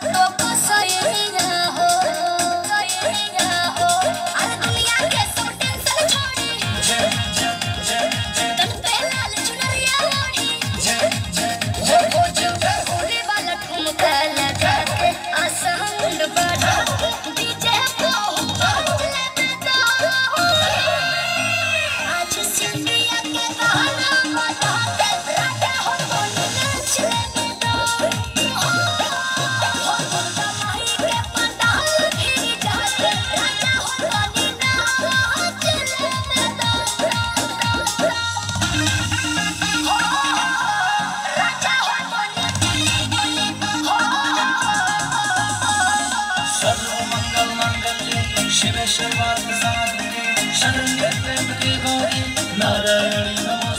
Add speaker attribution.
Speaker 1: Tô passando.
Speaker 2: सर्व मंगल मंगल शिव शिवा साधके प्रेम के गौरी नारायणी नमः